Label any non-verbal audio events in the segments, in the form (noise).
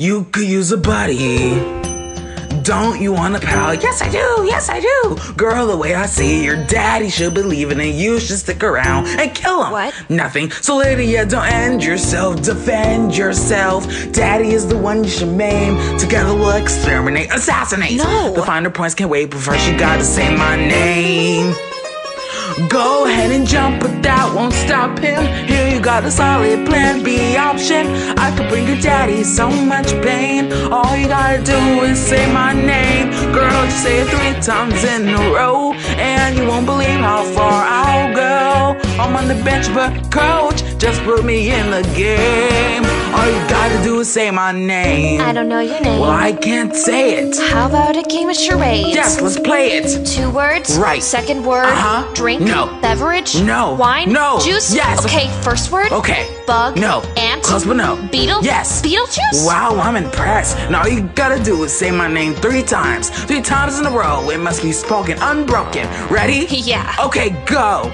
You could use a buddy. Don't you want a pal? Yes, I do. Yes, I do. Girl, the way I see it, your daddy should believe in it. You should stick around and kill him. What? Nothing. So, Lydia, don't end yourself. Defend yourself. Daddy is the one you should maim. Together we'll exterminate, assassinate. No. The finer points can't wait, but first you gotta say my name. Go ahead and jump, but that won't stop him. Here you got a solid plan B option. I could bring your daddy so much pain. All you gotta do is say my name. Girl, just say it three times in a row. And you won't believe how far I'll go. I'm on the bench, but coach, just put me in the game. All you gotta do is say my name. I don't know your name. Well, I can't say it. How about a game of charades? Yes, let's play it. Two words? Right. Second word? Uh-huh. Drink? No. Beverage? No. Wine? No. Juice? Yes. Okay, first word? Okay. Bug? No. Ant? Close but no. Beetle? Yes. Beetlejuice? Wow, I'm impressed. Now all you gotta do is say my name three times. Three times in a row. It must be spoken unbroken. Ready? (laughs) Yeah. Okay, go.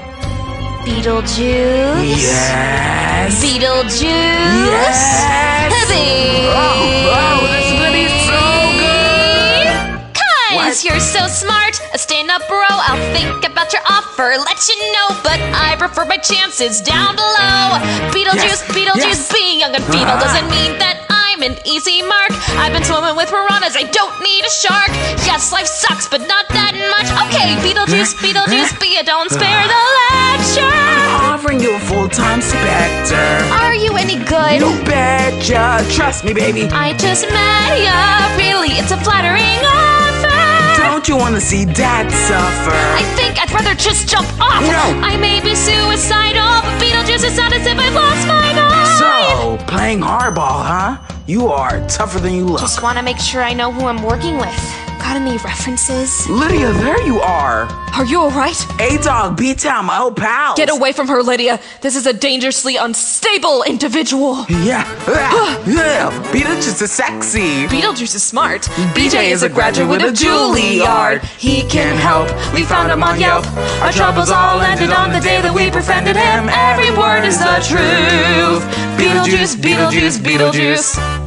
Beetlejuice? Yes. Beetlejuice? Yes. Heavy! Oh, oh, this is gonna be so good. Cause What? you're so smart, a stand-up bro. I'll think about your offer, let you know. But I prefer my chances down below. Beetlejuice, Yes, Beetlejuice, yes. being young and feeble Ah. doesn't mean that I'm an easy mark. I've been swimming with piranhas, I don't need a shark. Yes, life sucks, but not that much. Okay, Beetlejuice, (laughs) Beetlejuice, be a don't spare the full-time specter. Are you any good? You betcha. Trust me, baby. I just met ya. Really, it's a flattering offer. Don't you wanna see dad suffer? I think I'd rather just jump off. No. I may be suicidal, but Beetlejuice is not as if I've lost my mind. So, playing hardball, huh? You are tougher than you look. Just want to make sure I know who I'm working with. Got any references? Lydia, there you are. Are you alright? A dog, B town, my old pal. Get away from her, Lydia. This is a dangerously unstable individual. Yeah, yeah, yeah. Beetlejuice is sexy. Beetlejuice is smart. BJ is a graduate of Juilliard. He can help. We found him on Yelp. Our troubles all ended on the day that we befriended him. Every word is the truth. Beetlejuice, Beetlejuice, Beetlejuice.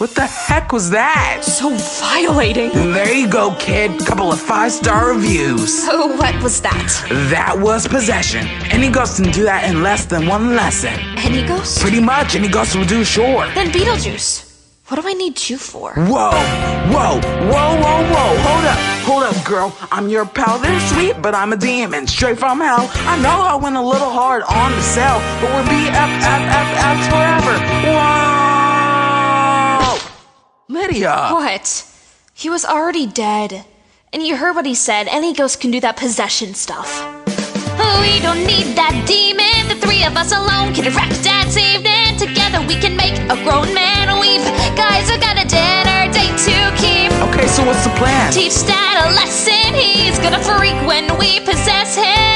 What the heck was that? So violating. There you go, kid. Couple of five star reviews. Oh, what was that? That was possession. Any ghost can do that in less than one lesson. Any ghost? Pretty much, any ghost will do, sure. Then Beetlejuice. What do I need you for? Whoa, whoa, whoa, whoa, whoa. Hold up, hold up, girl. I'm your pal. They're sweet, but I'm a demon straight from hell. I know I went a little hard on the cell, but we're BFFFFs forever. Whoa! Lydia. What? He was already dead. And you heard what he said. Any ghost can do that possession stuff. We don't need that demon. The three of us alone can wreck Dad's evening. Together we can make a grown man weep. Guys, I got a dinner date to keep. Okay, so what's the plan? Teach Dad a lesson. He's gonna freak when we possess him.